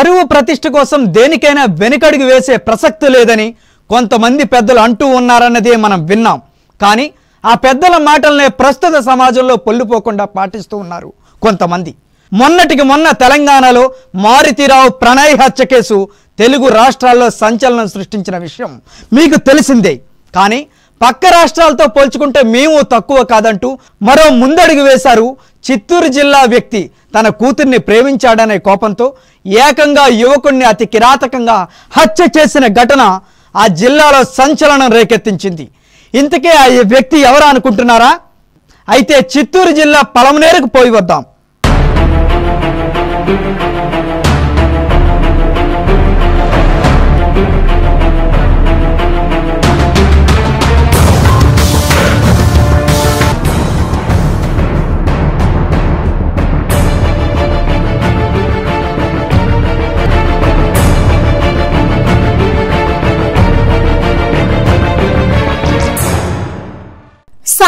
పరువు ప్రతిష్ఠ కోసం దేనికైనా వెనుకడుగు వేసే ప్రసక్తి లేదని కొంతమంది పెద్దలు అంటూ ఉన్నారన్నదే మనం విన్నాం. కానీ ఆ పెద్దల మాటలనే ప్రస్తుత సమాజంలో పొల్లిపోకుండా పాటిస్తూ ఉన్నారు కొంతమంది. మొన్నటికి మొన్న తెలంగాణలో మారుతిరావు ప్రణయ్ హత్య కేసు తెలుగు రాష్ట్రాల్లో సంచలనం సృష్టించిన విషయం మీకు తెలిసిందే. కానీ పక్క రాష్ట్రాలతో పోల్చుకుంటే మేము తక్కువ కాదంటూ మరో ముందడుగు వేశారు చిత్తూరు జిల్లా వ్యక్తి. తన కూతుర్ని ప్రేమించాడనే కోపంతో ఏకంగా యువకుణ్ణి అతి కిరాతకంగా హత్య చేసిన ఘటన ఆ జిల్లాలో సంచలనం రేకెత్తించింది. ఇంతకే ఆ వ్యక్తి ఎవరు అనుకుంటున్నారా? అయితే చిత్తూరు జిల్లా పలమనేరుకు పోయి వద్దాం.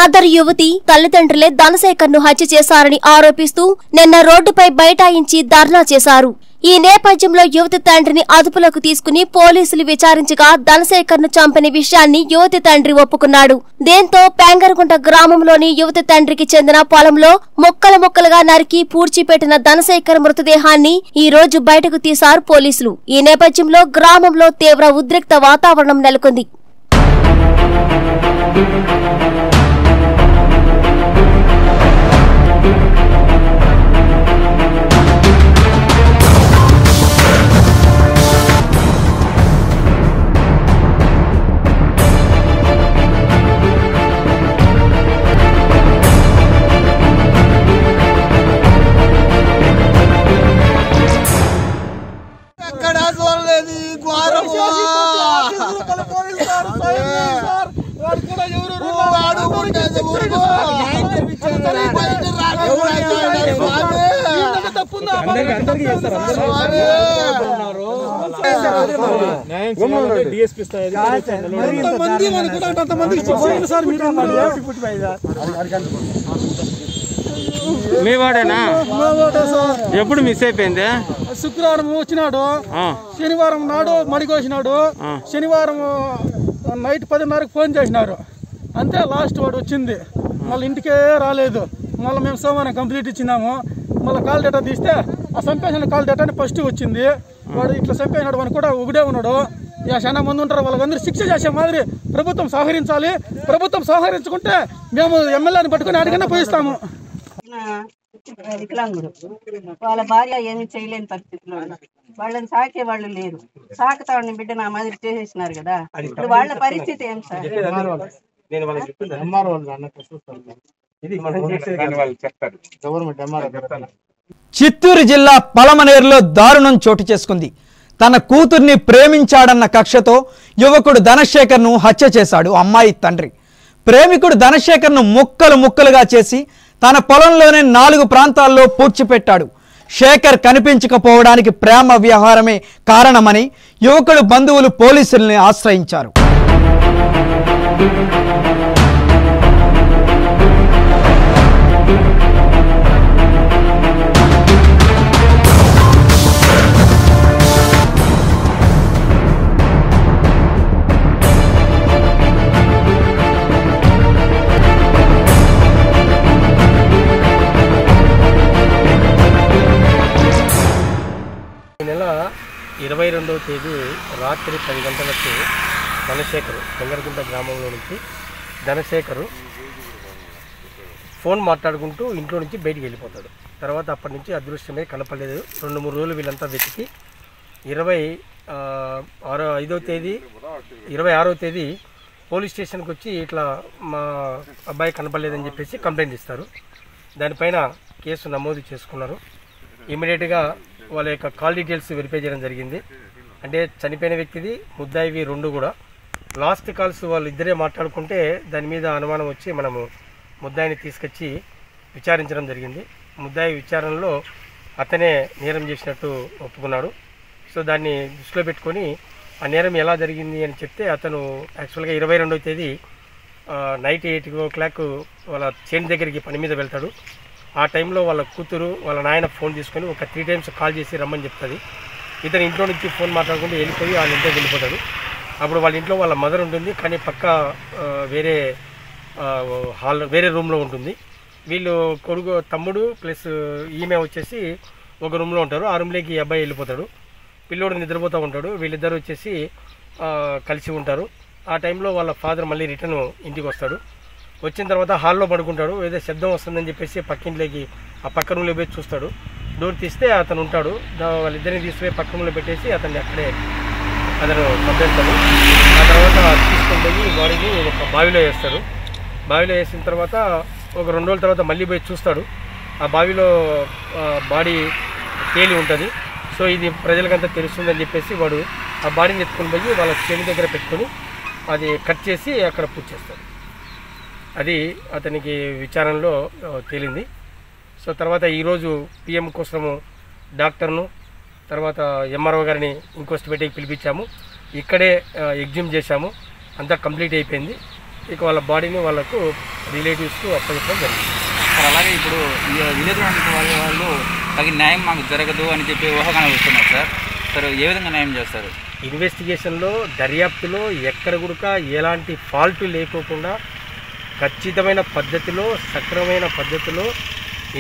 సాదర్ యువతి తల్లిదండ్రులే ధనశేఖర్ను హత్య చేశారని ఆరోపిస్తూ నిన్న రోడ్డుపై బైఠాయించి ధర్నా చేశారు. ఈ నేపథ్యంలో యువతి తండ్రిని అదుపులోకి తీసుకుని పోలీసులు విచారించగా ధనశేఖర్ను చంపిన విషయాన్ని యువతి తండ్రి ఒప్పుకున్నాడు. దీంతో పేంగరగుంట గ్రామంలోని యువతి తండ్రికి చెందిన పొలంలో ముక్కలు ముక్కలుగా నరికి పూడ్చిపెట్టిన ధనశేఖర్ మృతదేహాన్ని ఈ రోజు బయటకు తీశారు పోలీసులు. ఈ నేపథ్యంలో గ్రామంలో తీవ్ర ఉద్రిక్త వాతావరణం నెలకొంది. మీ వాడేనా? ఎప్పుడు మిస్ అయిపోయింది? శుక్రవారం వచ్చినాడు. శనివారం నాడు మడికోసినాడు శనివారం నైట్ పదిన్నరకు ఫోన్ చేసినారు. అంతే లాస్ట్ వాడు వచ్చింది. మళ్ళీ ఇంటికే రాలేదు. మళ్ళీ మేము సోమవారం కంప్లీట్ ఇచ్చినాము. మళ్ళీ కాల్ డేటా తీస్తే ఆ సంపేసిన కాల్ డేటా అని ఫస్ట్ వచ్చింది. వాడు ఇట్లా చంపేసినాడు అని కూడా ఒకడే ఉన్నాడు. చాలా మంది ఉంటారు వాళ్ళందరూ శిక్ష చేసే మాదిరి ప్రభుత్వం సహకరించాలి. ప్రభుత్వం సహకరించుకుంటే మేము ఎమ్మెల్యేని పట్టుకుని అడిగినా పోయిస్తాము. వికలాంగుడు. వాళ్ళ భార్య ఏమీ చేయలేని పరిస్థితిలో. వాళ్ళని సాకే వాళ్ళు లేరు. సాకుతాడిని బిడ్డ నా మాదిరి చేసేసినారు కదా. ఇప్పుడు వాళ్ళ పరిస్థితి ఏం సార్? చిత్తూరు జిల్లా పలమనేరులో దారుణం చోటు చేసుకుంది. తన కూతుర్ని ప్రేమించాడన్న కక్షతో యువకుడు ధనశేఖర్ను హత్య చేశాడు అమ్మాయి తండ్రి. ప్రేమికుడు ధనశేఖర్ను ముక్కలు ముక్కలుగా చేసి తన పొలంలోనే నాలుగు ప్రాంతాల్లో పూడ్చిపెట్టాడు. శేఖర్ కనిపించకపోవడానికి ప్రేమ వ్యవహారమే కారణమని యువకుడు బంధువులు పోలీసుల్ని ఆశ్రయించారు. ఇరవై రెండవ తేదీ రాత్రి పది గంటలకు ధనశేఖరు గంగరగుంట గ్రామంలో నుంచి ధనశేఖరు ఫోన్ మాట్లాడుకుంటూ ఇంట్లో నుంచి బయటికి వెళ్ళిపోతాడు. తర్వాత అప్పటి నుంచి అదృష్టమే కనపడలేదు. రెండు మూడు రోజులు వీళ్ళంతా వెతికి ఇరవై ఆరో ఐదవ తేదీ ఇరవై ఆరో తేదీ పోలీస్ స్టేషన్కి వచ్చి ఇట్లా మా అబ్బాయి కనపడలేదని చెప్పేసి కంప్లైంట్ ఇస్తారు. దానిపైన కేసు నమోదు చేసుకున్నారు. ఇమీడియట్గా వాళ్ళ యొక్క కాల్ డీటెయిల్స్ వెరిఫై చేయడం జరిగింది. అంటే చనిపోయిన వ్యక్తిది ముద్దాయివి రెండు కూడా. లాస్ట్ కాల్స్ వాళ్ళు ఇద్దరే మాట్లాడుకుంటే దాని మీద అనుమానం వచ్చి మనము ముద్దాయిని తీసుకొచ్చి విచారించడం జరిగింది. ముద్దాయి విచారణలో అతనే నేరం చేసినట్టు ఒప్పుకున్నాడు. సో దాన్ని దృష్టిలో పెట్టుకొని ఆ నేరం ఎలా జరిగింది అని చెప్తే అతను యాక్చువల్గా ఇరవై రెండవ తేదీ నైట్ ఎయిట్ ఓ క్లాక్ వాళ్ళ చేను దగ్గరికి పని మీద వెళ్తాడు. ఆ టైంలో వాళ్ళ కూతురు వాళ్ళ నాయన ఫోన్ తీసుకొని ఒక త్రీ టైమ్స్ కాల్ చేసి రమ్మని చెప్తుంది. ఇతను ఇంట్లో నుంచి ఫోన్ మాట్లాడుకుంటూ వెళ్ళిపోయి వాళ్ళ ఇంట్లో వెళ్ళిపోతాడు అప్పుడు వాళ్ళ ఇంట్లో వాళ్ళ మదర్ ఉంటుంది కానీ పక్క వేరే హాల్ వేరే రూమ్లో ఉంటుంది. వీళ్ళు కొడుకు తమ్ముడు ప్లస్ ఈమె వచ్చేసి ఒక రూమ్లో ఉంటారు. ఆ రూమ్లోకి అబ్బాయి వెళ్ళిపోతాడు. పిల్లోడు నిద్రపోతూ ఉంటాడు. వీళ్ళిద్దరు వచ్చేసి కలిసి ఉంటారు. ఆ టైంలో వాళ్ళ ఫాదర్ మళ్ళీ రిటర్న్ ఇంటికి వస్తాడు. వచ్చిన తర్వాత హాల్లో పడుకుంటాడు ఏదో శబ్దం వస్తుందని చెప్పేసి పక్కింట్లోకి ఆ పక్క రూమ్లో పోయి చూస్తాడు. డోర్ తీస్తే అతను ఉంటాడు. వాళ్ళిద్దరిని తీసుకుపోయి పక్క రూమ్లో పెట్టేసి అతన్ని అక్కడే అతను పంపిస్తాడు ఆ తర్వాత తీసుకొని పోయి బాడీని ఒక బావిలో వేస్తాడు. బావిలో వేసిన తర్వాత ఒక రెండు రోజుల తర్వాత మళ్ళీ పోయి చూస్తాడు. ఆ బావిలో బాడీ తేలి ఉంటుంది. సో ఇది ప్రజలకంతా తెలుస్తుందని చెప్పేసి వాడు ఆ బాడీని ఎత్తుకొని పోయి వాళ్ళ చెవి దగ్గర పెట్టుకొని అది కట్ చేసి అక్కడ పూజ చేస్తాడు. అది అతనికి విచారణలో తేలింది. సో తర్వాత ఈరోజు పిఎం కోసము డాక్టర్ను తర్వాత ఎంఆర్ఓ గారిని ఇంకోస్ట్ పెట్టి పిలిపించాము. ఇక్కడే ఎగ్జిమ్ చేశాము. అంతా కంప్లీట్ అయిపోయింది. ఇక వాళ్ళ బాడీని వాళ్ళకు రిలేటివ్స్కు అప్పగించడం జరిగింది. సార్ అలాగే ఇప్పుడు వాళ్ళు తగిన న్యాయం మాకు జరగదు అని చెప్పి ఊహగానే వస్తున్నారు సార్. సార్ ఏ విధంగా న్యాయం చేస్తారు? ఇన్వెస్టిగేషన్లో దర్యాప్తులో ఎక్కడ కూడా ఎలాంటి ఫాల్ట్ లేకోకుండా ఖచ్చితమైన పద్ధతిలో సక్రమైన పద్ధతిలో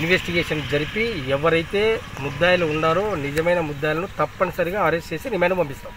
ఇన్వెస్టిగేషన్ జరిపి ఎవరైతే ముద్దాయిలు ఉన్నారో నిజమైన ముద్దాయిలను తప్పనిసరిగా అరెస్ట్ చేసి రిమాండ్ పంపిస్తాం.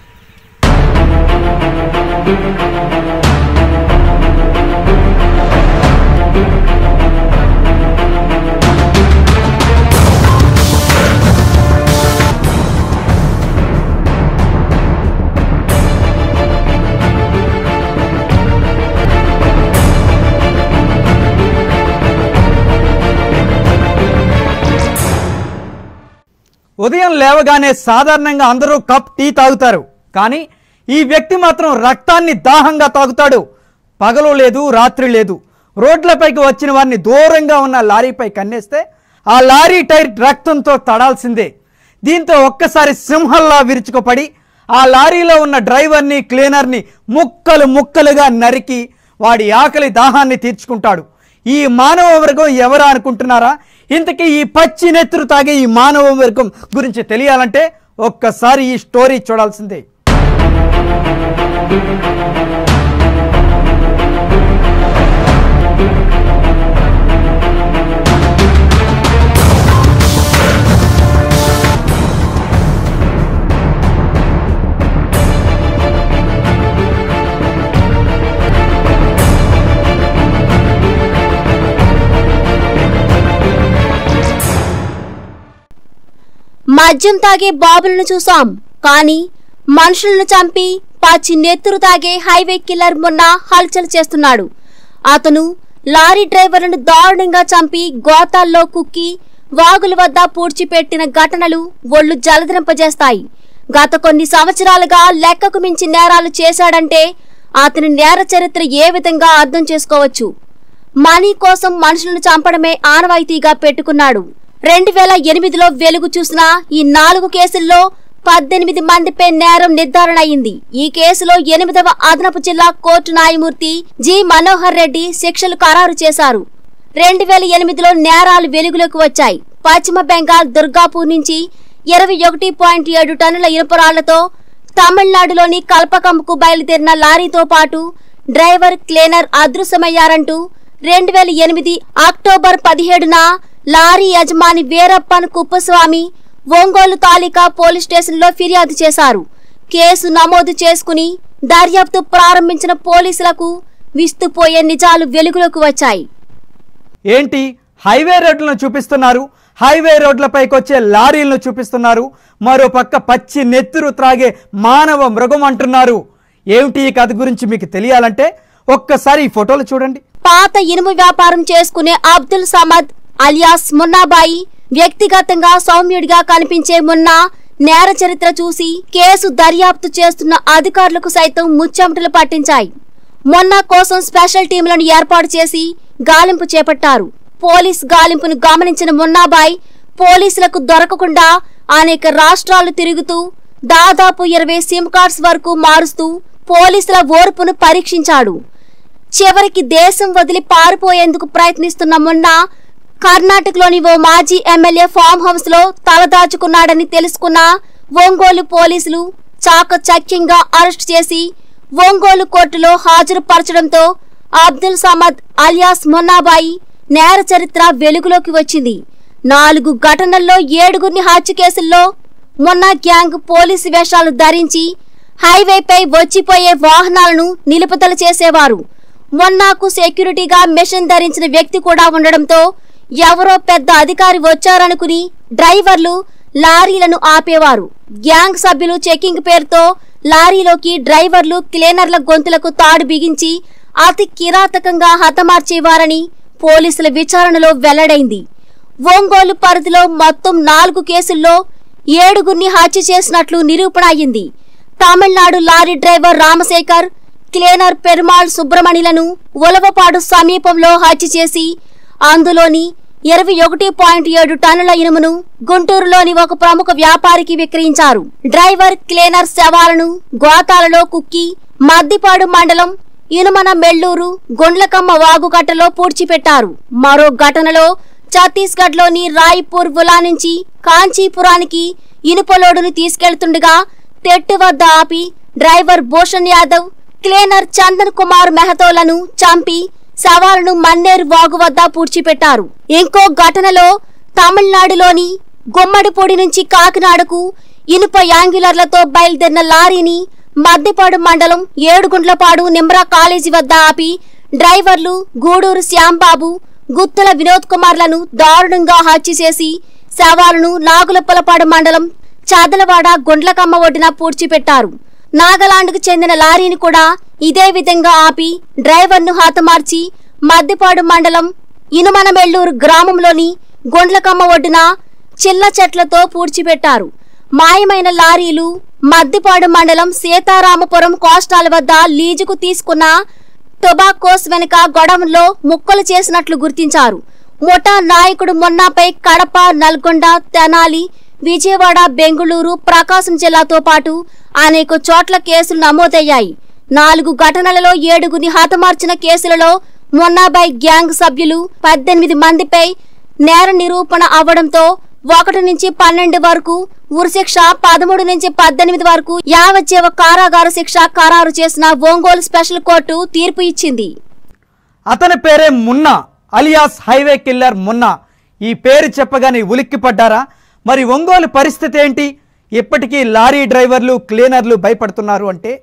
ఉదయం లేవగానే సాధారణంగా అందరూ కప్ టీ తాగుతారు. కానీ ఈ వ్యక్తి మాత్రం రక్తాన్ని దాహంగా తాగుతాడు. పగలు లేదు రాత్రి లేదు. రోడ్లపైకి వచ్చిన వారిని దూరంగా ఉన్న లారీపై కన్నేస్తే ఆ లారీ టైర్ రక్తంతో తడాల్సిందే. దీంతో ఒక్కసారి సింహంలా విరుచుకుపడి ఆ లారీలో ఉన్న డ్రైవర్ని క్లీనర్ని ముక్కలు ముక్కలుగా నరికి వాడి ఆకలి దాహాన్ని తీర్చుకుంటాడు. ఈ మానవ వర్గం ఎవరా అనుకుంటున్నారా? ఇంతకీ ఈ పచ్చి నెత్తురు తాగే ఈ మానవ వర్గం గురించి తెలియాలంటే ఒక్కసారి ఈ స్టోరీ చూడాల్సిందే. మద్యం తాగే బాబులను చూసాం కానీ మనుషులను చంపి పచ్చి నెత్తురు తాగే హైవే కిల్లర్ మొన్న హల్చల్ చేస్తున్నాడు. అతను లారీ డ్రైవర్లను దారుణంగా చంపి గోతాల్లో కుక్కి వాగుల వద్ద పూడ్చిపెట్టిన ఘటనలు ఒళ్ళు జలదరింపజేస్తాయి గత కొన్ని సంవత్సరాలుగా లెక్కకు మించి నేరాలు చేశాడంటే అతని నేర చరిత్ర ఏ విధంగా అర్థం చేసుకోవచ్చు? మనీ కోసం మనుషులను చంపడమే ఆనవాయితీగా పెట్టుకున్నాడు. రెండు వేల ఎనిమిదిలో వెలుగు చూసిన ఈ నాలుగు కేసుల్లో పద్దెనిమిది మందిపై నేరం నిర్ధారణ అయింది ఈ కేసులో ఎనిమిదవ అదనపు జిల్లా కోర్టు న్యాయమూర్తి జి మనోహర్ రెడ్డి శిక్షలు ఖరారు చేశారు. రెండు వేల ఎనిమిదిలో నేరాలు వెలుగులోకి వచ్చాయి. పశ్చిమ బెంగాల్ దుర్గాపూర్ నుంచి ఇరవై ఒకటి పాయింట్ ఏడు టన్నుల ఇనుపరాళ్ళతో తమిళనాడులోని కల్పకంకు బయలుదేరిన లారీతో పాటు డ్రైవర్ క్లీనర్ అదృశ్యమయ్యారంటూ రెండు వేల ఎనిమిది అక్టోబర్ పదిహేడున లారీ యజమాని వీరప్పన్ కుప్పస్వామి ఒంగోలు తాలూకా పోలీస్ స్టేషన్లో ఫిర్యాదు చేశారు. కేసు నమోదు చేసుకుని దర్యాప్తు ప్రారంభించిన పోలీసులకు విస్తుపోయే నిజాలు వెలుగులోకి వచ్చాయి. ఏంటి? హైవే రోడ్లను చూపిస్తున్నారు. హైవే రోడ్లపైకి వచ్చే లారీలను చూపిస్తున్నారు. మరో పక్క పచ్చి నెత్తురు త్రాగే మానవ మృగం అంటున్నారు. ఏమిటి ఈ కథ గురించి మీకు తెలియాలంటే ఒక్కసారి ఈ ఫోటోలు చూడండి. పాత ఇనుము వ్యాపారం చేసుకునే అబ్దుల్ సమద్ అలియాస్ మున్నాబాయి వ్యక్తిగతంగా సౌమ్యుడిగా కనిపించే మున్నా నేర చరిత్ర చూసి కేసు దర్యాప్తు చేస్తున్న అధికారులకు సైతం ముచ్చెమటలు పట్టించాయి. మొన్నా కోసం స్పెషల్ టీంలను ఏర్పాటు చేసి గాలింపు చేపట్టారు. పోలీస్ గాలింపును గమనించిన మున్నాబాయ్ పోలీసులకు దొరకకుండా అనేక రాష్ట్రాలు తిరుగుతూ దాదాపు ఇరవై సిమ్ కార్డ్స్ వరకు మారుస్తూ పోలీసుల ఓర్పును పరీక్షించాడు. చివరికి దేశం వదిలి పారిపోయేందుకు ప్రయత్నిస్తున్న మున్నా కర్ణాటకలోని ఓ మాజీ ఎమ్మెల్యే ఫామ్ హౌస్లో తలదాచుకున్నాడని తెలుసుకున్న ఒంగోలు పోలీసులు చాకచక్యంగా అరెస్ట్ చేసి ఒంగోలు కోర్టులో హాజరుపరచడంతో అబ్దుల్ సమద్ అలియాస్ మొన్నాబాయి నేర చరిత్ర వెలుగులోకి వచ్చింది. నాలుగు ఘటనల్లో ఏడుగురిని హత్య కేసుల్లో మొన్న గ్యాంగ్ పోలీసు వేషాలు ధరించి హైవేపై వచ్చిపోయే వాహనాలను నిలుపుదల చేసేవారు. మొన్నాకు సెక్యూరిటీగా మెషిన్ ధరించిన వ్యక్తి కూడా ఉండడంతో ఎవరో పెద్ద అధికారి వచ్చారనుకుని డ్రైవర్లు లారీలను ఆపేవారు. గ్యాంగ్ సభ్యులు చెకింగ్ పేరుతో లారీలోకి డ్రైవర్లు క్లీనర్ల గొంతులకు తాడు బిగించి అతి కిరాతకంగా హతమార్చేవారని పోలీసుల విచారణలో వెల్లడైంది. ఒంగోలు పరిధిలో మొత్తం నాలుగు కేసుల్లో ఏడుగురిని హత్య చేసినట్లు నిరూపణ అయింది Tamil Nadu lorry driver Ramasekhar cleaner Perumal సుబ్రమణిలను Ulavapadu సమీపంలో హత్య చేసి అందులోని ఇరవై ఒకటి పాయింట్ ఏడు టన్నుల ఇనుమును గుంటూరులోని ఒక ప్రముఖ వ్యాపారికి విక్రయించారు. డ్రైవర్ క్లీనర్ శవాలను గోతాలలో కుక్కి మద్దిపాడు మండలం ఇనుమన మెల్లూరు గుండ్లకమ్మ వాగుగట్టలో పూడ్చిపెట్టారు. మరో ఘటనలో ఛత్తీస్గఢ్లోని రాయ్పూర్ బులా నుంచి కాంచీపురానికి ఇనుపలోడును తీసుకెళ్తుండగా తెట్టు వద్ద ఆపి డ్రైవర్ భూషణ్ యాదవ్ క్లీనర్ చందన్ కుమార్ మెహతోలను చంపి శవాలను మన్నేరు వాగు వద్ద పూడ్చిపెట్టారు. ఇంకో ఘటనలో తమిళనాడులోని గుమ్మడిపొడి నుంచి కాకినాడకు ఇనుప యాంగ్యులర్లతో బయలుదేరిన లారీని మద్దిపాడు మండలం ఏడుగుండ్లపాడు నిమ్రా కాలేజీ వద్ద ఆపి డ్రైవర్లు గూడూరు శ్యాంబాబు గుత్తుల వినోద్ కుమార్లను దారుణంగా హత్య చేసి శవాలను నాగులప్పలపాడు మండలం చాదలవాడ గుండ్లకమ్మ ఒడ్డున పూడ్చిపెట్టారు. నాగాలాండ్కు చెందిన లారీని కూడా ఇదే విధంగా ఆపి డ్రైవర్ను హతమార్చి మద్దిపాడు మండలం ఇనుమనమెల్లూరు గ్రామంలోని గుండ్లకమ్మ ఒడ్డున చిల్ల చెట్లతో పూడ్చిపెట్టారు. మాయమైన లారీలు మద్దిపాడు మండలం సీతారామపురం కోస్టాల వద్ద లీజుకు తీసుకున్న టొబాకోస్ వెనుక గొడవంలో ముక్కలు చేసినట్లు గుర్తించారు. ముఠా నాయకుడు మొన్నాపై కడప నల్గొండ తెనాలి విజయవాడ బెంగుళూరు ప్రకాశం జిల్లాతో పాటు అనేక చోట్ల కేసులు నమోదయ్యాయి. నాలుగు ఘటనలలో ఏడుగురిని హతమార్చిన కేసులలో మొన్నాబాయ్ గ్యాంగ్ సభ్యులు పద్దెనిమిది మందిపై నేర నిరూపణ అవ్వడంతో ఒకటి నుంచి పన్నెండు వరకు ఉరిశిక్ష పదమూడు నుంచి పద్దెనిమిది వరకు యావజ్జీవ కారాగార శిక్ష ఖరారు చేసిన ఒంగోలు స్పెషల్ కోర్టు తీర్పు ఇచ్చింది. అతని పేరే Munna alias highway killer Munna. ఈ పేరు చెప్పగానే ఉలిక్కిపడ్డారా? మరి ఒంగోలు పరిస్థితి ఏంటి? ఇప్పటికీ లారీ డ్రైవర్లు క్లీనర్లు భయపడుతున్నారు అంటే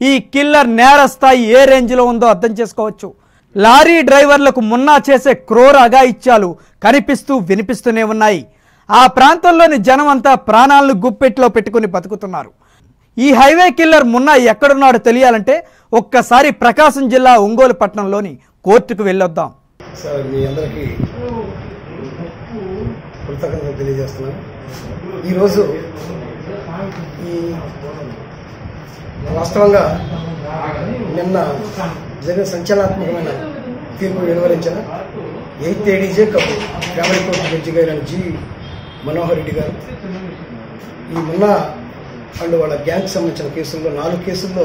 ఈ కిల్లర్ నేర స్థాయి ఏ రేంజ్లో ఉందో అర్థం చేసుకోవచ్చు. లారీ డ్రైవర్లకు మున్నా చేసే క్రోర్ అగాయిత్యాలు కనిపిస్తూ వినిపిస్తూనే ఉన్నాయి. ఆ ప్రాంతంలోని జనమంతా ప్రాణాలను గుప్పెట్లో పెట్టుకుని బతుకుతున్నారు. ఈ హైవే కిల్లర్ మున్నా ఎక్కడున్నాడో తెలియాలంటే ఒక్కసారి ప్రకాశం జిల్లా ఒంగోలు పట్టణంలోని కోర్టుకు వెళ్ళొద్దాం. సార్ మీ అందరికీ కృతజ్ఞతలు తెలియజేస్తున్నాను. ఈరోజు ఈ వాస్తవంగా నిన్న జరిగిన సంచలనాత్మకమైన తీర్పు వెలువరించిన ఎయిత్ ఏడీజే కప్పు ఫ్యామిలీ కోర్టు జడ్జి గారు జి మనోహర్ రెడ్డి గారు. ఈ మొన్న అండ్ వాళ్ళ గ్యాంగ్ సంబంధించిన కేసుల్లో నాలుగు కేసుల్లో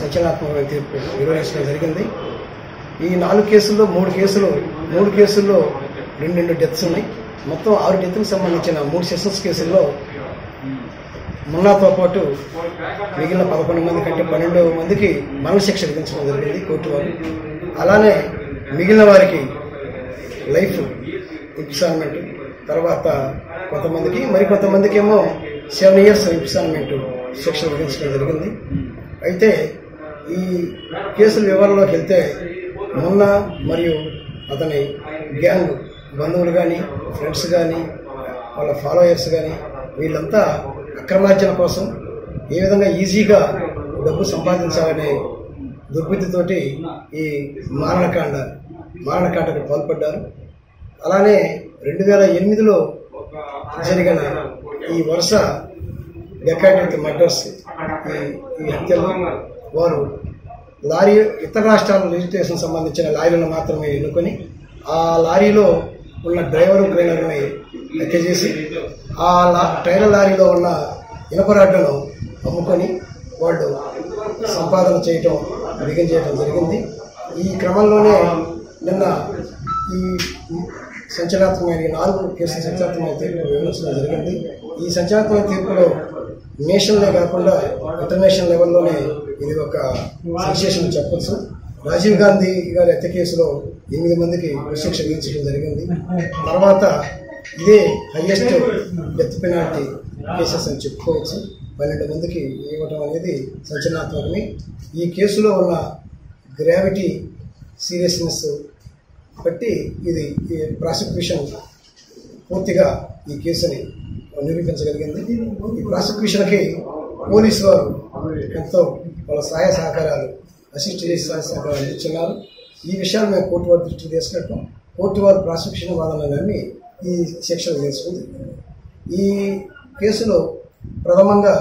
సంచలనాత్మకమైన తీర్పు వెలువరించడం జరిగింది. ఈ నాలుగు కేసుల్లో మూడు కేసులు మూడు కేసుల్లో రెండు రెండు డెత్స్ ఉన్నాయి. మొత్తం ఆరు డెత్లకు సంబంధించిన మూడు సెషన్స్ కేసుల్లో మున్నాతో పాటు మిగిలిన పదకొండు మంది కంటే పన్నెండు మందికి మరణశిక్ష విధించడం జరిగింది కోర్టు వారు. అలానే మిగిలిన వారికి లైఫ్ ఇంప్సాల్మెంట్ తర్వాత కొంతమందికి మరి కొంతమందికి ఏమో సెవెన్ ఇయర్స్ ఇంప్సాల్మెంట్ శిక్ష విధించడం జరిగింది. అయితే ఈ కేసుల వివరాల్లోకి వెళ్తే మొన్న మరియు అతని గ్యాంగ్ బంధువులు కానీ ఫ్రెండ్స్ కానీ వాళ్ళ ఫాలోయర్స్ కానీ వీళ్ళంతా అక్రమార్జన కోసం ఏ విధంగా ఈజీగా డబ్బు సంపాదించాలనే దుర్బుద్ధితోటి ఈ మారణకాండ మారణకాండకు పాల్పడ్డారు. అలానే రెండు వేల ఎనిమిదిలో జరిగిన ఈ వరుస డెకాడెంట్ మర్డర్స్ ఈ ఈ హత్యలు వారు లారీ ఇతర రాష్ట్రాల రిజిస్ట్రేషన్ సంబంధించిన లారీలను మాత్రమే ఎన్నుకొని ఆ లారీలో ఉన్న డ్రైవరు క్లీనర్ని లెక్క చేసి ఆ లా ట్రైలర్ లారీలో ఉన్న ఇనుప రాడ్లను అమ్ముకొని వాళ్ళు సంపాదన చేయటం బిగిన చేయటం జరిగింది. ఈ క్రమంలోనే నిన్న ఈ సంచలనాత్మకమైన నాలుగు కేసుల సంచలనాత్మకమైన తీర్పు వివరించడం జరిగింది. ఈ సంచలనాత్మకమైన తీర్పులో నేషనలే కాకుండా ఇంటర్నేషనల్ లెవెల్లోనే ఇది ఒక విశేషం చెప్పచ్చు. రాజీవ్ గాంధీ గారి హత్య కేసులో ఎనిమిది మందికి శిక్ష విధించడం జరిగింది. తర్వాత ఇదే హైయెస్ట్ డెత్ పెనాల్టీ కేసెస్ అని చెప్పుకోవచ్చు. పన్నెండు మందికి ఇవ్వటం అనేది సంచలనాత్మకమే ఈ కేసులో ఉన్న గ్రావిటీ సీరియస్నెస్ బట్టి ఇది ఈ ప్రాసిక్యూషన్ పూర్తిగా ఈ కేసుని నిరూపించగలిగింది. ఈ ప్రాసిక్యూషన్కి పోలీసు వారు ఎంతో వాళ్ళ సహాయ సహకారాలు అసిస్ట్ చేసి సహాయ సహకారాలు అందించున్నారు. ఈ విషయాలు మేము కోర్టు వారి దృష్టికి తీసుకెళ్ళటం కోర్టు వారు ప్రాసిక్యూషన్ వాదనలు నమ్మి ఈ శిక్షలు తీసుకుంది ఈ కేసులో ప్రథమంగా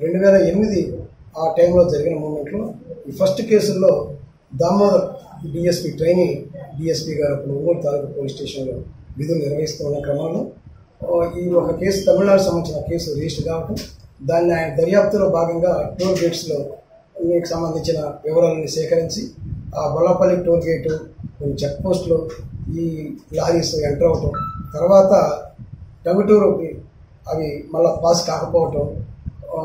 రెండు వేల ఎనిమిది ఆ టైంలో జరిగిన మూమెంట్లో ఈ ఫస్ట్ కేసుల్లో దామోదర్ డిఎస్పి ట్రైనింగ్ డిఎస్పి గారు అప్పుడు ఒంగోలు తాలూకు పోలీస్ స్టేషన్లో విధులు నిర్వహిస్తున్న క్రమంలో ఈ ఒక కేసు తమిళనాడు సంబంధించిన కేసు రిజిస్టర్ కావటం దాన్ని ఆయన దర్యాప్తులో భాగంగా టోల్ గేట్స్లో మీకు సంబంధించిన వివరాలను సేకరించి బొల్లపల్లి టోల్ గేటు కొన్ని చెక్ పోస్టులు ఈ లారీస్ ఎంటర్ అవటం తర్వాత టంగుటూరుకి అవి మళ్ళీ పాస్ కాకపోవటం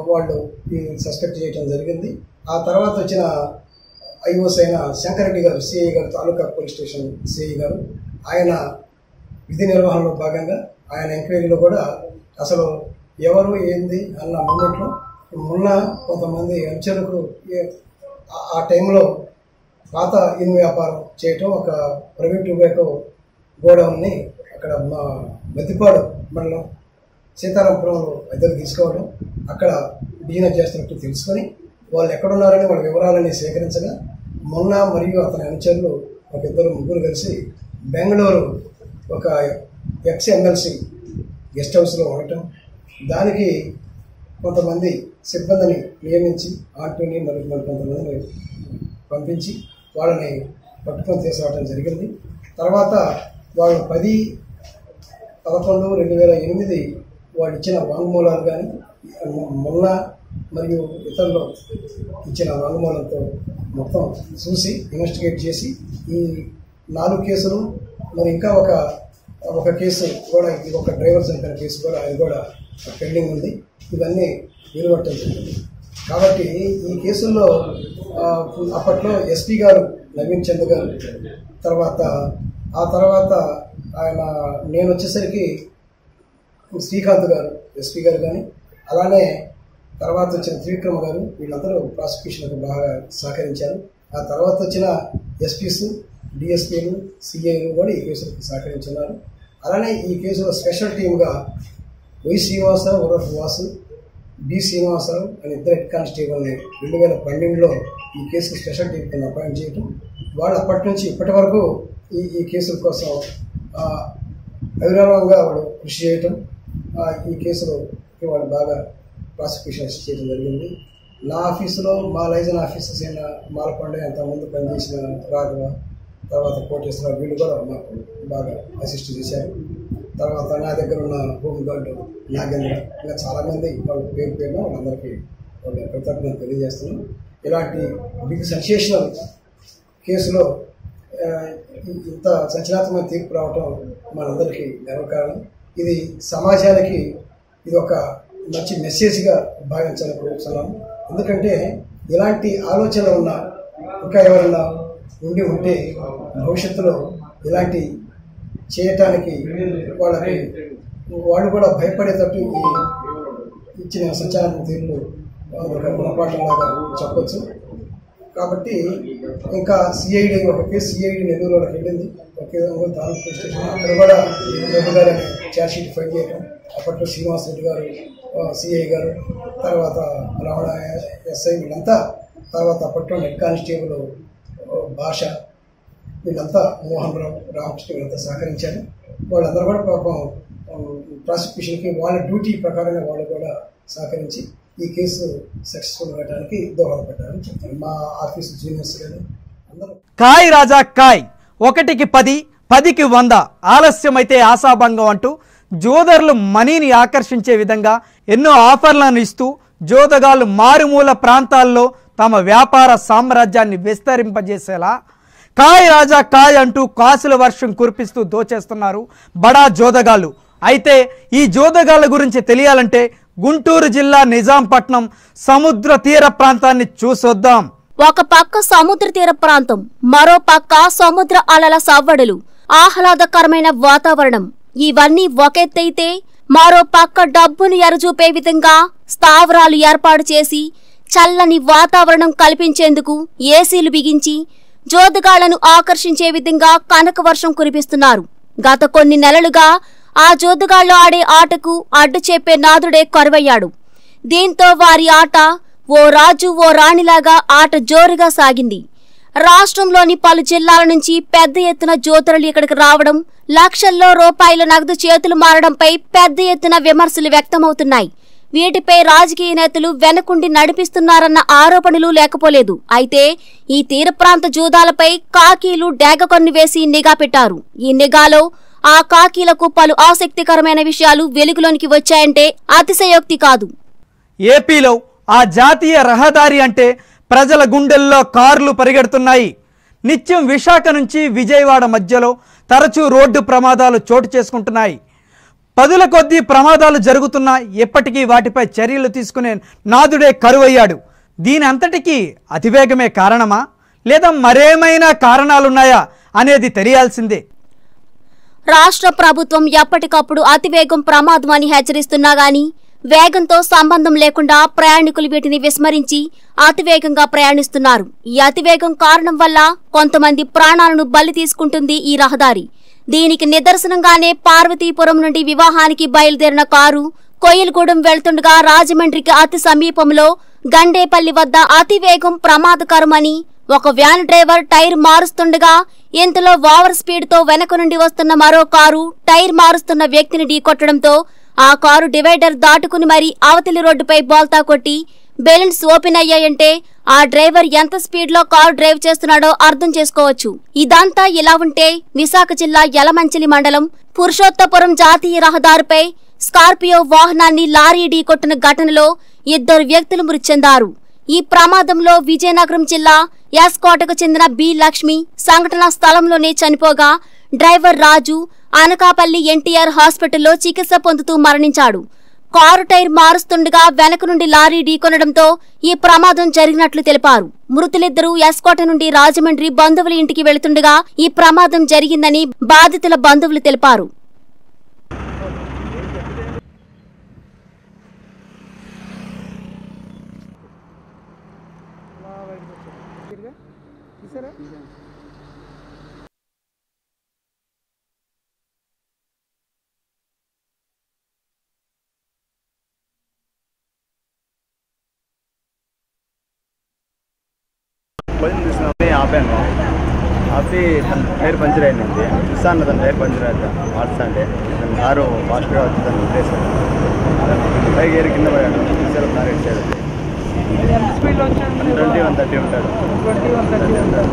వాళ్ళు ఈ సస్పెక్ట్ చేయడం జరిగింది. ఆ తర్వాత వచ్చిన ఐఓస్ అయిన శంకరెడ్డి గారు సిఐ గారు తాలూకా పోలీస్ స్టేషన్ సిఐ గారు ఆయన విధి నిర్వహణలో భాగంగా ఆయన ఎంక్వైరీలో కూడా అసలు ఎవరు ఏంది అన్న మూమెంట్లో మొన్న కొంతమంది అంచనకు ఏ- ఆ టైంలో పాత ఇన్ వ్యాపారం చేయటం ఒక ప్రైవేట్ టొబాకో గోడౌన్ని అక్కడ మా మద్దిపాడు మండలం సీతారాంపురంలో ఇద్దరు తీసుకోవడం అక్కడ బిజినెస్ చేస్తున్నట్టు తెలుసుకొని వాళ్ళు ఎక్కడున్నారని వాళ్ళ వివరాలని సేకరించగా మొన్న మరియు అతని అనుచరులు ఒక ఇద్దరు ముగ్గురు కలిసి బెంగళూరు ఒక ఎక్స్ ఎమ్మెల్సీ గెస్ట్ హౌస్లో ఉండటం దానికి కొంతమంది సిబ్బందిని నియమించి ఆటోని మరి మరి కొంతమందిని పంపించి వాళ్ళని పట్టుకొని తీసుకురావడం జరిగింది. తర్వాత వాళ్ళు పది పదకొండు రెండు వేల ఎనిమిది వాళ్ళు ఇచ్చిన వాంగ్మూలాలు కానీ మొన్న మరియు ఇతరులు ఇచ్చిన వాంగ్మూలంతో మొత్తం చూసి ఇన్వెస్టిగేట్ చేసి ఈ నాలుగు కేసులు మరి ఇంకా ఒక ఒక కేసు కూడా ఇది ఒక డ్రైవర్ సెంటర్ కేసు కూడా అది కూడా పెండింగ్ ఉంది. ఇవన్నీ వెలువట్టడం జరిగింది. కాబట్టి ఈ కేసుల్లో అప్పట్లో ఎస్పీ గారు నవీన్ చంద్ గారు తర్వాత ఆ తర్వాత ఆయన నేను వచ్చేసరికి శ్రీకాంత్ గారు ఎస్పీ గారు కానీ అలానే తర్వాత వచ్చిన త్రివిక్రమ గారు వీళ్ళందరూ ప్రాసిక్యూషన్కు బాగా సహకరించారు. ఆ తర్వాత వచ్చిన ఎస్పీస్ డిఎస్పీలు సిఐలు కూడా ఈ కేసులకు సహకరించున్నారు. అలానే ఈ కేసులో స్పెషల్ టీమ్గా వై శ్రీనివాసరావు ఉరఫ్ వాసు బి శ్రీనివాసరావు అని ఇద్దరు హెడ్ కానిస్టేబుల్ని రెండు వేల పన్నెండులో ఈ కేసుకు స్పెషల్ టీం కింద అపాయింట్ చేయటం. వాళ్ళు అప్పటి నుంచి ఇప్పటి వరకు ఈ ఈ కేసుల కోసం అవిరామంగా వాళ్ళు కృషి చేయటం ఈ కేసులో వాళ్ళు బాగా ప్రాసిక్యూషన్ చేయడం జరిగింది. నా ఆఫీసులో మా లైజన్ ఆఫీసర్స్ అయిన మాలకొండ అంతకుముందు పనిచేసిన రాఘవ తర్వాత కోటేశ్వర వీళ్ళు కూడా మాకు బాగా అసిస్ట్ చేశారు. తర్వాత నా దగ్గర ఉన్న హోమ్ గార్డు నాగేంద్ర ఇలా చాలామంది వాళ్ళ పేరు పేరున వాళ్ళందరికీ వాళ్ళ కృతజ్ఞత తెలియజేస్తున్నాం. ఇలాంటి బిగ్ సెన్సేషనల్ కేసులో ఇంత సంచలనాత్మక తీర్పు రావటం మనందరికీ గర్వకారణం. ఇది సమాజానికి ఇది ఒక మంచి మెసేజ్గా భావించాలని ఎందుకంటే ఇలాంటి ఆలోచన ఉన్న ఇంకా ఎవరన్నా ఉండి ఉంటే భవిష్యత్తులో ఇలాంటి చేయటానికి వాళ్ళకి వాళ్ళు కూడా భయపడేటట్టు ఈ ఇచ్చిన సంచారణ తీర్పు ఒక గుణపాఠంలాగా చెప్పచ్చు. కాబట్టి ఇంకా సిఐడి ఒక కేసు సిఐడి నెల్లూరులోకి వెళ్ళింది. ఒకే ఒంగోలు తాలూకు పోలీస్ స్టేషన్ అక్కడ కూడా రెడ్డి గారు ఛార్జ్ షీట్ ఫైల్ చేయడం అప్పట్లో శ్రీనివాస్ రెడ్డి గారు సిఐ గారు తర్వాత రావణ ఎస్ఐ వీళ్ళంతా తర్వాత అప్పట్లో హెడ్ కానిస్టేబుల్ భాష వీళ్ళంతా మోహన్ రావు రామకృష్ణ వీళ్ళంతా సహకరించారు. వాళ్ళందరూ కూడా పాపం ప్రాసిక్యూషన్కి వాళ్ళ డ్యూటీ ప్రకారంగా వాళ్ళు కూడా సహకరించి ఈ కేసు సక్సెస్ఫుల్ అవ్వడానికి దోహదపడ్డారని చెప్తాను మా ఆఫీస్ జూనియర్స్ కానీ అందరూ. కాయ్ రాజా కాయ్. ఒకటికి పది పదికి వంద ఆలస్యమైతే ఆశాభంగం అంటూ జోదర్లు మనీని ఆకర్షించే విధంగా ఎన్నో ఆఫర్లను ఇస్తూ జోదగాళ్ళు మారుమూల ప్రాంతాల్లో తమ వ్యాపార సామ్రాజ్యాన్ని విస్తరింపజేసేలా కాయ్ రాజా కాయ్ అంటూ కాసుల వర్షం కురిపిస్తూ దోచేస్తున్నారు బడా జోదగాలు. అయితే ఈ జోదగాళ్ళ గురించి తెలియాలంటే గుంటూరు జిల్లా నిజాంపట్నం సముద్ర తీర ప్రాంతాన్ని చూసొద్దాం. ఒక పక్క సముద్ర తీర ప్రాంతం మరో పక్క సముద్ర అలల సవ్వడులు. ఆహ్లాదకరమైన వాతావరణం. ఇవన్నీ ఒకెత్తైతే మరో పక్క డబ్బును ఎరచూపే విధంగా స్థావరాలు ఏర్పాటు చేసి చల్లని వాతావరణం కల్పించేందుకు ఏసీలు బిగించి జోదుగాళ్ళను ఆకర్షించే విధంగా కనక వర్షం కురిపిస్తున్నారు. గత కొన్ని నెలలుగా ఆ జోదుగాళ్ళు ఆడే ఆటకు అడ్డు చెప్పే నాదుడే కరువయ్యాడు. దీంతో వారి ఆట ఓ రాజు ఓ రాణిలాగా ఆట జోరుగా సాగింది. రాష్ట్రంలోని పలు జిల్లాల నుంచి పెద్ద ఎత్తున జ్యోతులు ఇక్కడికి రావడం లక్షల్లో రూపాయల నగదు చేతులు మారడంపై పెద్ద ఎత్తున విమర్శలు వ్యక్తమవుతున్నాయి. వీటిపై రాజకీయ నేతలు వెనకుండి నడిపిస్తున్నారన్న ఆరోపణలు లేకపోలేదు. అయితే ఈ తీర ప్రాంత జూదాలపై కాకీలు డేగకొన్ని వేసి నిఘా పెట్టారు. ఈ నిఘాలో ఆ కాకీలకు పలు ఆసక్తికరమైన విషయాలు వెలుగులోనికి వచ్చాయంటే అతిశయోక్తి కాదు. ఏపీలో ఆ జాతీయ రహదారి అంటే ప్రజల గుండెల్లో కార్లు పరిగెడుతున్నాయి. నిత్యం విశాఖ నుంచి విజయవాడ మధ్యలో తరచూ రోడ్డు ప్రమాదాలు చోటు చేసుకుంటున్నాయి. పదుల కొద్దీ ప్రమాదాలు జరుగుతున్నా ఎప్పటికీ వాటిపై చర్యలు తీసుకునే నాదుడే కరువయ్యాడు. దీని అంతటికీ అతివేగమే కారణమా? లేదా మరేమైనా కారణాలున్నాయా అనేది తెలియాల్సిందే. రాష్ట్ర ప్రభుత్వం ఎప్పటికప్పుడు అతివేగం ప్రమాదం అని హెచ్చరిస్తున్నా గాని వేగంతో సంబంధం లేకుండా ప్రయాణికులు వీటిని విస్మరించి అతివేగంగా ప్రయాణిస్తున్నారు. ఈ అతివేగం కారణం వల్ల కొంతమంది ప్రాణాలను బలి తీసుకుంటుంది ఈ రహదారి. దీనికి నిదర్శనంగానే పార్వతీపురం నుండి వివాహానికి బయలుదేరిన కారు కొయ్యలగూడెం వెళ్తుండగా రాజమండ్రికి అతి సమీపంలో గండేపల్లి వద్ద అతివేగం ప్రమాదకరమని ఒక వ్యాన్ డ్రైవర్ టైర్ మారుస్తుండగా ఇంతలో ఓవర్ స్పీడ్తో వెనక నుండి వస్తున్న మరో కారు టైర్ మారుస్తున్న వ్యక్తిని ఢీకొట్టడంతో ఆ కారు డివైడర్ దాటుకుని మరీ అవతలి రోడ్డుపై బోల్తా కొట్టి బెలూన్స్ ఓపెన్ అయ్యాయంటే ఆ డ్రైవర్ ఎంత స్పీడ్లో కారు డ్రైవ్ చేస్తున్నాడో అర్థం చేసుకోవచ్చు. ఇదంతా ఇలా ఉంటే విశాఖ జిల్లా యలమంచిలి మండలం పురుషోత్తపురం జాతీయ రహదారిపై స్కార్పియో వాహనాన్ని లారీ ఢీకొట్టిన ఘటనలో ఇద్దరు వ్యక్తులు మృతి చెందారు. ఈ ప్రమాదంలో విజయనగరం జిల్లా ఎస్ కోటకు చెందిన బి లక్ష్మి సంఘటనా స్థలంలోనే చనిపోగా డ్రైవర్ రాజు అనకాపల్లి ఎన్టీఆర్ హాస్పిటల్లో చికిత్స పొందుతూ మరణించాడు. కారు టైర్ మారుస్తుండగా వెనక నుండి లారీ ఢీకొనడంతో ఈ ప్రమాదం జరిగినట్లు తెలిపారు. మృతులిద్దరూ ఎస్కోట నుండి రాజమండ్రి బంధువుల ఇంటికి వెళుతుండగా ఈ ప్రమాదం జరిగిందని బాధితుల బంధువులు తెలిపారు. భోజనం తీసుకున్నామని ఆపాను. ఆపి తన టైర్ పంచర్ అయిందండి చూసా అన్న తన టైర్ పంచర్ అయితే. మార్చండి తన కారు ఫాస్ట్గా వచ్చి తను వదిలేసాను పైకి ఏరి కింద పడాడు చూసారు కారు ఇచ్చాడు వన్ ట్వంటీ వన్ థర్టీ ఉంటాడు ఉంటాడు.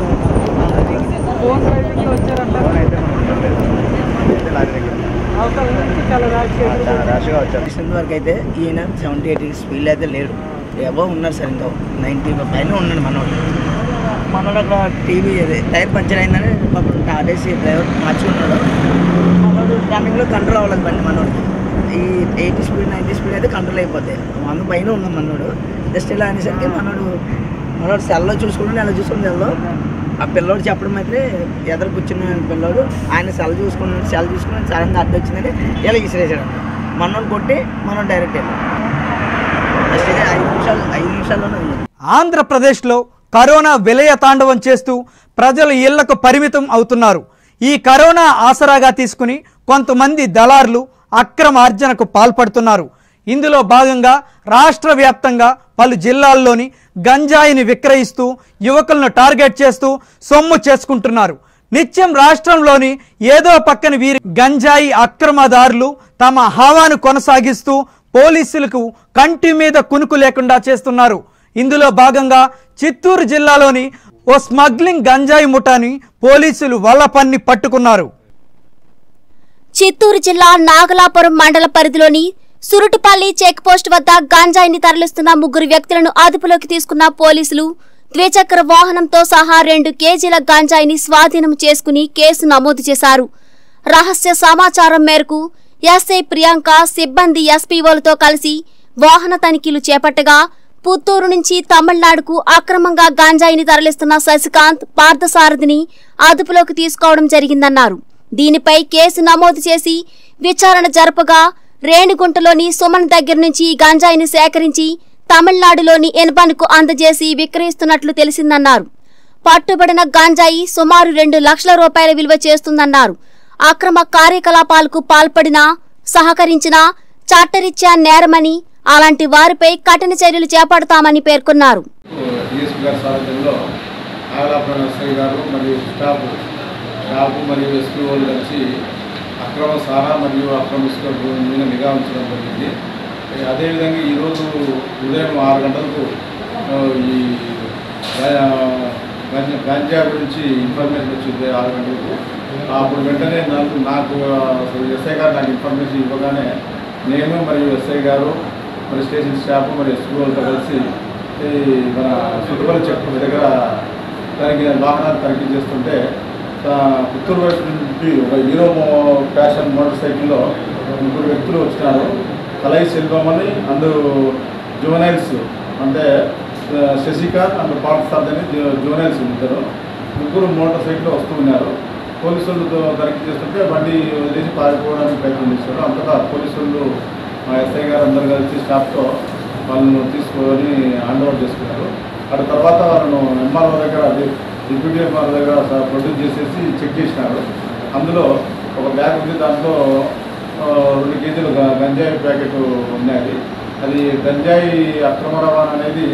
ఫోన్ అయితే మనం ఉండలేదు. అయితే చాలా ర్యాష్గా వచ్చారు. స్టేషన్ వరకు అయితే ఈయన సెవెంటీ ఎయిటీ స్పీడ్ అయితే లేడు. ఎవో ఉన్నారు సార్ ఇంకా నైంటీ పైన ఉన్నాడు మనోడు. మనోడు అక్కడ టీవీ అది టైర్ పంచర్ అయిందని పాపం ఆడేసి డ్రైవర్ మార్చుకున్నాడు మనోడు టర్నింగ్లో కంట్రోల్ అవ్వలేదు బండి మనోడికి ఈ ఎయిటీ స్పీడ్ నైంటీ స్పీడ్ అయితే కంట్రోల్ అయిపోతాయి. వంద పైన ఉన్నాం మనోడు. జస్ట్ ఇలా అనేసరికి మనోడు మనోడు సెల్లో చూసుకుంటే అలా చూసుకుంటే సెల్లో. ఆ పిల్లోడు చెప్పడం అయితే ఎదురు కూర్చున్న పిల్లోడు ఆయన సెల్ చూసుకున్నాడు సెల్ చూసుకుని సడన్గా అడ్డు వచ్చిందని ఇలా విసిరేసాడు మనోడు కొట్టి మనం డైరెక్ట్ వెళ్ళాం జస్ట్ ఐదు నిమిషాలు ఐదు నిమిషాల్లోనే ఆంధ్రప్రదేశ్లో కరోనా విలయ తాండవం చేస్తూ ప్రజలు ఇళ్ళకు పరిమితం అవుతున్నారు. ఈ కరోనా ఆసరాగా తీసుకుని కొంతమంది దళార్లు అక్రమ ఆర్జనకు పాల్పడుతున్నారు. ఇందులో భాగంగా రాష్ట్ర వ్యాప్తంగా పలు జిల్లాల్లోని గంజాయిని విక్రయిస్తూ యువకులను టార్గెట్ చేస్తూ సొమ్ము చేసుకుంటున్నారు. నిత్యం రాష్ట్రంలోని ఏదో పక్కన వీరి గంజాయి అక్రమదారులు తమ హావాను కొనసాగిస్తూ పోలీసులకు కంటి మీద కునుకు లేకుండా చేస్తున్నారు. ఇందులో భాగంగా చిత్తూరు జిల్లాలోని ఓ స్మగ్లింగ్ గంజాయి ముఠాని పోలీసులు వల్లపన్ని పట్టుకున్నారు. చిత్తూరు జిల్లా నాగలాపురం మండల పరిధిలోని సురుటిపల్లి చెక్పోస్ట్ వద్ద గాంజాయిని తరలిస్తున్న ముగ్గురు వ్యక్తులను అదుపులోకి తీసుకున్న పోలీసులు ద్విచక్ర వాహనంతో సహా రెండు కేజీల గాంజాయిని స్వాధీనం చేసుకుని కేసు నమోదు చేశారు. రహస్య సమాచారం మేరకు ఎస్ఐ ప్రియాంక సిబ్బంది ఎస్పీఓలతో కలిసి వాహన తనిఖీలు చేపట్టగా పుత్తూరు నుంచి తమిళనాడుకు అక్రమంగా గాంజాయిని తరలిస్తున్న శశికాంత్ పార్థసారథిని అదుపులోకి తీసుకోవడం జరిగిందన్నారు. దీనిపై కేసు నమోదు చేసి విచారణ జరపగా రేణిగుంటలోని సుమన్ దగ్గర నుంచి గాంజాయిని గంజాయిని సేకరించి తమిళనాడులోని ఎన్బన్కు అందజేసి విక్రయిస్తున్నట్లు తెలిసిందన్నారు. పట్టుబడిన గాంజాయి సుమారు రెండు లక్షల రూపాయల విలువ చేస్తుందన్నారు. అక్రమ కార్యకలాపాలకు పాల్పడినా సహకరించినా చట్టరీత్యా నేరమని అలాంటి వారిపై కఠిన చర్యలు చేపడతామని పేర్కొన్నారు. గారి గారు మరియు మరియు అక్రమ సారా మరియు అక్రమ మీద నిఘా ఉంచడం జరిగింది. అదేవిధంగా ఈరోజు ఉదయం ఆరు గంటలకు ఈ గంజా గురించి ఇన్ఫర్మేషన్ వచ్చింది ఆరు గంటలకు. అప్పుడు వెంటనే నాకు నాకు అసలు ఎస్ఐ గారు నాకు ఇన్ఫర్మేషన్ ఇవ్వగానే నేను మరియు ఎస్ఐ గారు మరి స్టేషన్ స్టాఫ్ మరి ఎస్పీ వాళ్ళతో కలిసి మన చుట్టుపల్లి చెక్ దగ్గర తనిఖీ వాహనాలు తనిఖీ చేస్తుంటే పుత్తూరు వైపు నుండి ఒక హీరో ఫ్యాషన్ మోటార్ సైకిల్లో ముగ్గురు వ్యక్తులు వచ్చినారు. కలై సెల్వం అందు అందరూ అంటే ఆ, శశికాంత్ అండ్ పార్థసారథి అని ఉంటారు ముగ్గురు మోటార్ సైకిల్ వస్తూ ఉన్నారు. పోలీసులతో తనిఖీ చేస్తుంటే బండి వదిలేసి పారిపోవడానికి ప్రయత్నం చేస్తారు అంతటా పోలీసులు మా ఎస్ఐ గారు అందరు కలిసి స్టాఫ్తో వాళ్ళను తీసుకొని హ్యాండ్ ఓవర్ చేసుకున్నారు. అటు తర్వాత వాళ్ళను ఎంఆర్ఓ దగ్గర అది డిప్యూటీ ఎంఆర్ఓ దగ్గర ప్రొడ్యూస్ చేసేసి చెక్ చేసినారు. అందులో ఒక బ్యాగ్ ఉంది దాంట్లో రెండు కేజీలు గంజాయి ప్యాకెట్ ఉన్నాయి అది. గంజాయి అక్రమ రవాణా అనేది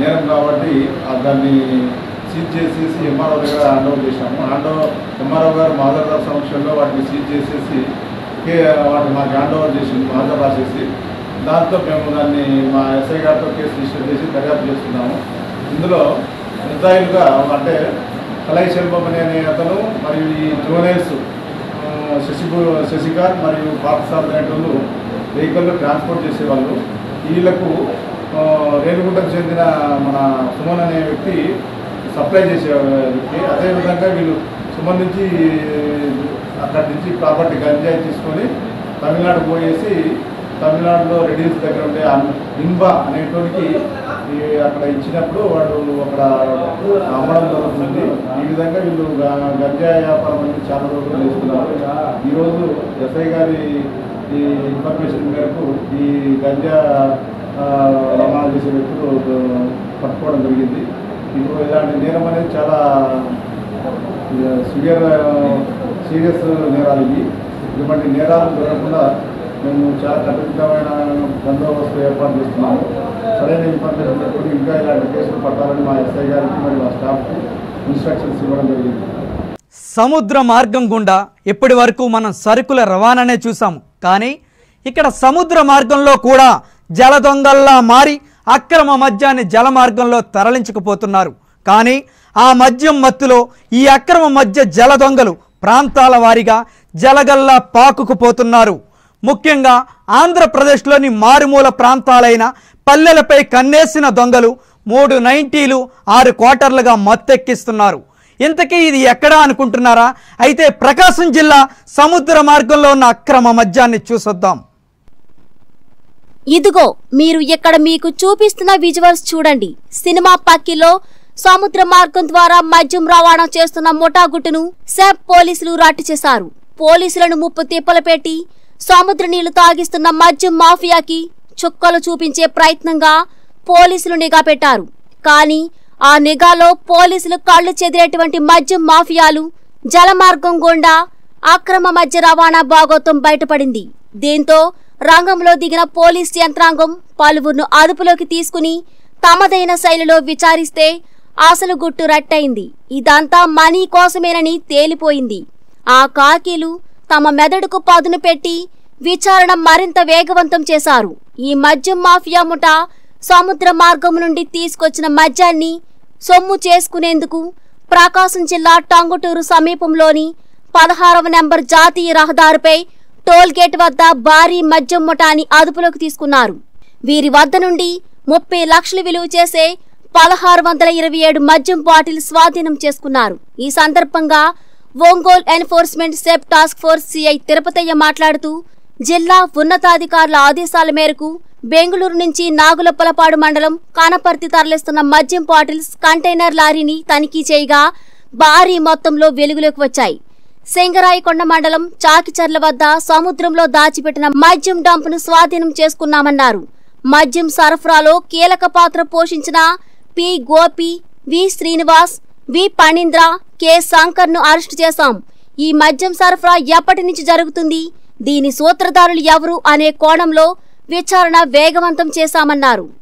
నేరం కాబట్టి దాన్ని సీజ్ చేసేసి ఎంఆర్ఓ దగ్గర హ్యాండ్ ఓవర్ చేసినాము హ్యాండ్ ఓవర్ ఎంఆర్ఓ గారు మాధవ్ గారి సమక్షంలో వాటిని సీజ్ చేసేసి వాటిని మాకు హ్యాండ్ ఓవర్ చేసి మాధవ్ రాసేసి దాంతో మేము దాన్ని మా ఎస్ఐ గారితో కేసు రిజిస్టర్ చేసి దర్యాప్తు చేస్తున్నాము. ఇందులో ముద్దాయిలుగా అంటే కలై శిల్పమణి అనే అతను మరియు ఈ జూనియర్స్ శశిభూ శశికాంత్ మరియు పాఠశాల అనేటోళ్ళు వెహికల్లో ట్రాన్స్పోర్ట్ చేసేవాళ్ళు. వీళ్ళకు రేణుగుంటకు చెందిన మన సుమన్ అనే వ్యక్తి సప్లై చేసే వ్యక్తి. అదేవిధంగా వీళ్ళు సుమన్ నుంచి అక్కడి నుంచి ప్రాపర్టీ గంజాయి తీసుకొని తమిళనాడు పోయేసి తమిళనాడులో రెడీస్ దగ్గర ఉండే అన్- ఇన్బా అనేటోనికి అక్కడ ఇచ్చినప్పుడు వాడు అక్కడ అమ్మడం జరుగుతుంది. ఈ విధంగా వీళ్ళు గ- గంజాయి వ్యాపారం అనేది చాలా రోజులు చేస్తున్నారు. ఈరోజు ఎస్ఐ గారి ఈ ఇన్ఫర్మేషన్ మేరకు ఈ గంజా రవాణా చేసే వ్యక్తులు పట్టుకోవడం జరిగింది. ఇప్పుడు ఇలాంటి నేరం అనేది చాలా సివియర్ సీరియస్ నేరాలు ఇవి. ఇటువంటి నేరాలు జరగకుండా మేము చాలా కఠినమైన బందోబస్తు ఏర్పాటు చేస్తున్నాము. సరైన ఇన్ఫర్మేషన్ పెట్టుకుని ఇంకా ఇలాంటి కేసులు పట్టాలని మా ఎస్ఐ గారికి మరియు మా స్టాఫ్కి ఇన్స్ట్రక్షన్స్ ఇవ్వడం జరిగింది. సముద్ర మార్గం గుండా ఇప్పటి వరకు మనం సరుకుల రవాణానే చూసాము కానీ ఇక్కడ సముద్ర మార్గంలో కూడా జల దొంగల్లా మారి అక్రమ మద్యాన్ని జల మార్గంలో తరలించుకుపోతున్నారు. కానీ ఆ మద్యం మత్తులో ఈ అక్రమ మద్య జల దొంగలు ప్రాంతాల వారీగా జలగల్లా పాకుకుపోతున్నారు ముఖ్యంగా ఆంధ్రప్రదేశ్లోని మారుమూల ప్రాంతాలైన పల్లెలపై కన్నేసిన దొంగలు మూడు నైంటీలు ఆరు క్వార్టర్లుగా మత్తెక్కిస్తున్నారు. ఇంతకీ ఇది ఎక్కడా అనుకుంటున్నారా? అయితే ప్రకాశం జిల్లా సముద్ర మార్గంలో ఉన్న అక్రమ మద్యాన్ని చూసొద్దాం. ఇదిగో మీరు ఇక్కడ మీకు చూపిస్తున్న విజువల్స్ చూడండి. సినిమా పక్కిలో సముద్ర మార్గం ద్వారా మద్యం రవాణా చేస్తున్న ముఠాగుట్టును శాప్ పోలీసులు రాట్టు చేశారు. పోలీసులను ముప్పు తిప్పలు పెట్టి సముద్ర నీళ్ళు తాగిస్తున్న మద్యం మాఫియాకి చుక్కలు చూపించే ప్రయత్నంగా పోలీసులు నిఘా పెట్టారు. కానీ ఆ నిఘాలో పోలీసులు కళ్ళు చెదిరేటువంటి మద్యం మాఫియాలు జలమార్గం గుండా అక్రమ మద్య రవాణా భాగోత్వం బయటపడింది. దీంతో రంగంలో దిగిన పోలీస్ యంత్రాంగం పలువురును అదుపులోకి తీసుకుని తమదైన శైలిలో విచారిస్తే అసలు గుట్టు రట్టయింది. ఇదంతా మనీ కోసమేనని తేలిపోయింది. ఆ కాకీలు తమ మెదడుకు పదును పెట్టి విచారణ మరింత వేగవంతం చేశారు. ఈ మద్యం మాఫియా ముఠ సముద్ర మార్గం నుండి తీసుకొచ్చిన మద్యాన్ని సొమ్ము చేసుకునేందుకు ప్రకాశం జిల్లా టంగుటూరు సమీపంలోని పదహారవ నెంబర్ జాతీయ రహదారిపై టోల్గేట్ వద్ద భారీ మద్యం ముఠాని అదుపులోకి తీసుకున్నారు. వీరి వద్ద నుండి ముప్పై లక్షలు విలువ చేసే పదహారు వందల ఇరవై ఏడు మద్యం బాటిల్ స్వాధీనం చేసుకున్నారు. ఈ సందర్భంగా ఒంగోల్ ఎన్ఫోర్స్మెంట్ సెప్ టాస్క్ ఫోర్స్ సిఐ తిరుపతయ్య మాట్లాడుతూ జిల్లా ఉన్నతాధికారుల ఆదేశాల మేరకు బెంగళూరు నుంచి నాగులపలపాడు మండలం కానపర్తి తరలిస్తున్న మద్యం బాటిల్స్ కంటైనర్ లారీని తనిఖీ చేయగా భారీ మొత్తంలో వెలుగులోకి వచ్చాయి. సింగరాయకొండ మండలం చాకిచర్ల వద్ద సముద్రంలో దాచిపెట్టిన మద్యం డంప్ను స్వాధీనం చేసుకున్నామన్నారు. మద్యం సరఫరాలో కీలక పాత్ర పోషించిన P Gopi V Srinivas V Phanindra K శంకర్ను arrest చేశాం. ఈ మద్యం సరఫరా ఎప్పటి నుంచి జరుగుతుంది? దీని సూత్రధారులు ఎవరు అనే కోణంలో విచారణ వేగవంతం చేశామన్నారు.